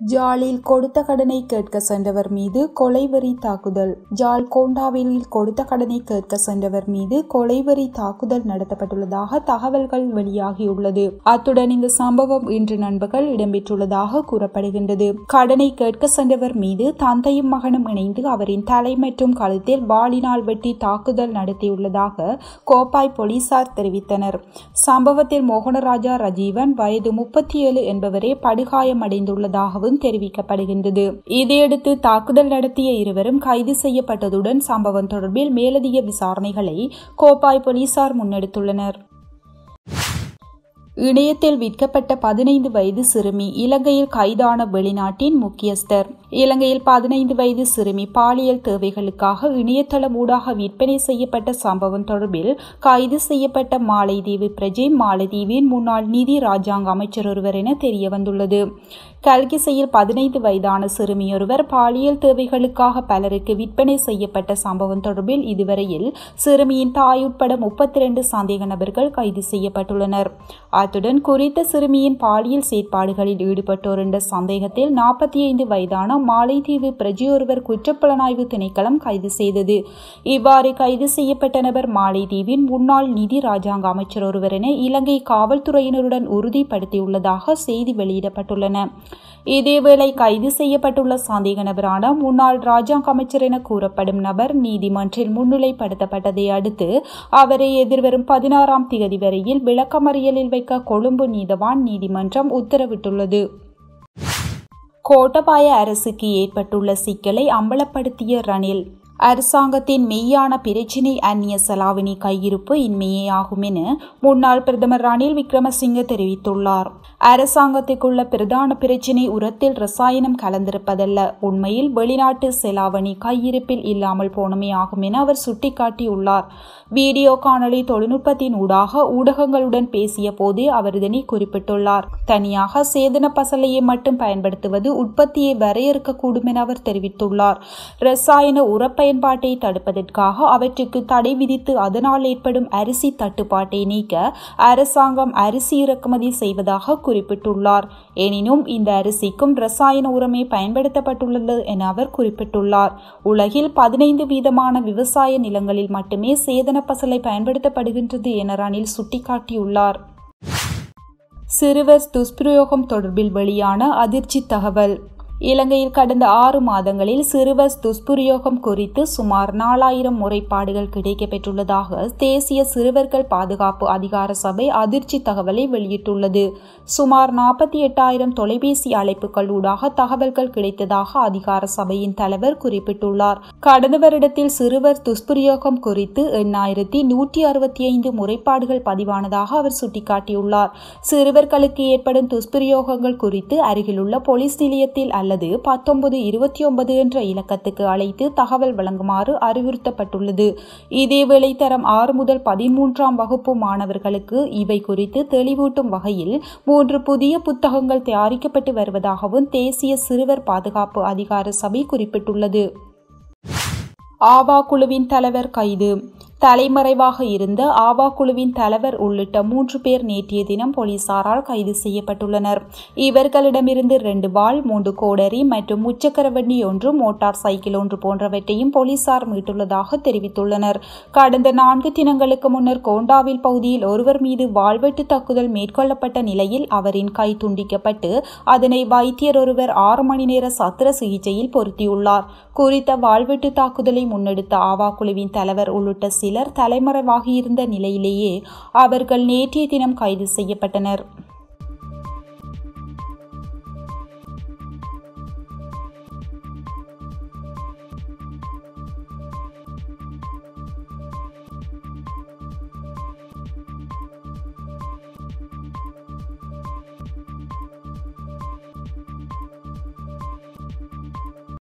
ஜாலில் கொடுத்த கடனை கேட்க சென்றவர் மீது கொலைவரி தாக்குதல். ஜால் கோண்டாவில் கொடுத்த கடனை கேட்க சென்றவர் மீது கொலைவரி தாக்குதல் நடத்தப்பட்டுள்ளதாக தகவல்கள் வெளியாகியுள்ளது. அத்துடன் இந்த சம்பவம் இன்று நண்பர்கள் இடம்பெற்றுள்ளதாக கூறப்படுகின்றது. கடனை கேட்க சென்றவர் மீது தந்தையும் மகனும் இணைந்து அவரின் தலை மற்றும் கழுத்தில் வாளினால் வெட்டி தாக்குதல் நடத்தியுள்ளதாக கோப்பாய் போலீசார் தெரிவித்தனர். சம்பவத்தில் மோகனராஜா ரஜீவன் வயது முப்பத்தி ஏழு என்பவரே படுகாயமடைந்துள்ளதாகவும் தெரிவிக்கப்படுகின்றது. இதையடுத்து தாக்குதல் நடத்திய இருவரும் கைது செய்யப்பட்டதுடன் சம்பவம் தொடர்பில் மேலதிக விசாரணைகளை கோப்பாய் போலீசார் முன்னெடுத்துள்ளனர். இணையத்தில் விற்கப்பட்ட பதினைந்து வயது சிறுமி இலங்கையில் கைதான வெளிநாட்டின் முக்கியஸ்தர். இலங்கையில் பதினைந்து வயது சிறுமி பாலியல் தேவைகளுக்காக இணையதளம் ஊடாக விற்பனை செய்யப்பட்ட சம்பவம் தொடர்பில் கைது செய்யப்பட்ட மாலைதீவு பிரஜை மாலைதீவின் முன்னாள் நிதி ராஜாங்க அமைச்சர் ஒருவர் என தெரியவந்துள்ளது. கல்கிசையில் பதினைந்து வயதான சிறுமியொருவர் பாலியல் தேவைகளுக்காக பலருக்கு விற்பனை செய்யப்பட்ட சம்பவம் தொடர்பில் இதுவரையில் சிறுமியின் தாய் உட்பட முப்பத்தி இரண்டு சந்தேக நபர்கள் கைது செய்யப்பட்டுள்ளனர். அத்துடன் குறித்த சிறுமியின் பாலியல் செயற்பாடுகளில் ஈடுபட்டோர் என்ற சந்தேகத்தில் நாற்பத்தி ஐந்து வயதான மாலைதீவு பிரஜியொருவர் குற்றப்புலனாய்வு திணைக்களம் கைது செய்தது. இவ்வாறு கைது செய்யப்பட்ட நபர் மாலைதீவின் முன்னாள் நிதி ராஜாங்க அமைச்சர் ஒருவர் என இலங்கை காவல்துறையினருடன் உறுதிப்படுத்தியுள்ளதாக செய்தி வெளியிடப்பட்டுள்ளன. இதேவேளை கைது செய்யப்பட்டுள்ள சந்தேக நபரான முன்னாள் ராஜாங்க அமைச்சர் என கூறப்படும் நபர் நீதிமன்றில் முன்னிலைப்படுத்தப்பட்டதை அடுத்து அவரை எதிர்வரும் பதினாறாம் தேதி வரையில் விளக்கமறியலில் வைக்க கொழும்பு நீதவான் நீதிமன்றம் உத்தரவிட்டுள்ளது. கோட்டபாய அரசுக்கு ஏற்பட்டுள்ள சிக்கலை அம்பலப்படுத்திய ரணில் அரசாங்கத்தின் மெய்யான பிரச்சினை அந்நிய செலாவணி கையிருப்பு இன்மையே ஆகும் என முன்னாள் பிரதமர் ரணில் விக்ரமசிங்க தெரிவித்துள்ளார். அரசாங்கத்துக்குள்ள பிரதான பிரச்சினை உரத்தில் ரசாயனம் கலந்திருப்பதல்ல. உண்மையில் வெளிநாட்டு செலாவணி கையிருப்பில் இல்லாமல் போனமே ஆகும் என அவர் சுட்டிக்காட்டியுள்ளார். வீடியோ காணொலி தொழில்நுட்பத்தின் ஊடாக ஊடகங்களுடன் பேசிய போதே அவர் இதனை குறிப்பிட்டுள்ளார். தனியாக சேதன பசலையை மட்டும் பயன்படுத்துவது உற்பத்தியை வரையறுக்கக்கூடும் என அவர் தெரிவித்துள்ளார். ரசாயன உரப்பை பயன்பாட்டை தடுப்பதற்காக அவற்றுக்கு தடை விதித்து அதனால் ஏற்படும் அரிசி தட்டுப்பாட்டை நீக்க அரசாங்கம் அரிசி இறக்குமதி செய்வதாக குறிப்பிட்டுள்ளார். எனினும் இந்த அரிசிக்கும் ரசாயன உரமே பயன்படுத்தப்பட்டுள்ளது என அவர் குறிப்பிட்டுள்ளார். உலகில் பதினைந்து வீதமான விவசாய நிலங்களில் மட்டுமே சேதன பசலை பயன்படுத்தப்படுகின்றது என ரணில் சுட்டிக்காட்டியுள்ளார். சிறுவர் துஷ்பிரயோகம் தொடர்பில் வெளியான அதிர்ச்சி தகவல். இலங்கையில் கடந்த ஆறு மாதங்களில் சிறுவர் துஷ்பிரயோகம் குறித்து சுமார் நாலாயிரம் முறைப்பாடுகள் கிடைக்கப்பெற்றுள்ளதாக தேசிய சிறுவர்கள் பாதுகாப்பு அதிகார சபை அதிர்ச்சி தகவலை வெளியிட்டுள்ளது. சுமார் நாற்பத்தி எட்டாயிரம் தொலைபேசி அழைப்புகள் ஊடாக தகவல்கள் கிடைத்ததாக அதிகார சபையின் தலைவர் குறிப்பிட்டுள்ளார். கடந்த வருடத்தில் சிறுவர் துஷ்பிரயோகம் குறித்து எண்ணாயிரத்தி நூற்றி அறுபத்தி ஐந்து முறைப்பாடுகள் பதிவானதாக அவர் சுட்டிக்காட்டியுள்ளார். சிறுவர்களுக்கு ஏற்படும் துஷ்பிரயோகங்கள் குறித்து அருகிலுள்ள போலீஸ் நிலையத்தில் அல்லது பத்தொன்பது இருபத்தி ஒன்பது என்ற இலக்கத்துக்கு அழைத்து தகவல் வழங்குமாறு அறிவுறுத்தப்பட்டுள்ளது. இதேவேளை தரம் ஆறு முதல் பதிமூன்றாம் வகுப்பு மாணவர்களுக்கு இவை குறித்து தெளிவூட்டும் வகையில் மூன்று புதிய புத்தகங்கள் தயாரிக்கப்பட்டு வருவதாகவும் தேசிய சிறுவர் பாதுகாப்பு அதிகார சபை குறிப்பிட்டுள்ளது. ஆவா குழுவின் தலைவர் கைது. தலைமறைவாக இருந்த ஆவா குழுவின் தலைவர் உள்ளிட்ட மூன்று பேர் நேற்றைய தினம் போலீசாரால் கைது செய்யப்பட்டுள்ளனர். இவர்களிடமிருந்து ரெண்டு வாள் மூன்று கோடரி மற்றும் முச்சக்கர வண்டி ஒன்று மோட்டார் சைக்கிள் ஒன்று போன்றவற்றையும் போலீசார் மீட்டுள்ளதாக தெரிவித்துள்ளனர். கடந்த நான்கு தினங்களுக்கு முன்னர் கோண்டாவில் பகுதியில் ஒருவர் மீது வாழ்வெட்டு தாக்குதல் மேற்கொள்ளப்பட்ட நிலையில் அவரின் கை துண்டிக்கப்பட்டு அதனை வைத்தியர் ஒருவர் ஆறு மணி நேர சத்திர சிகிச்சையில் பொருத்தியுள்ளார். குறித்த வாழ்வெட்டு தாக்குதலை முன்னெடுத்த ஆவா குழுவின் தலைவர் உள்ளிட்ட சிலர் தலைமறைவாகியிருந்த நிலையிலேயே அவர்கள் நேற்றைய தினம் கைது செய்யப்பட்டனர்.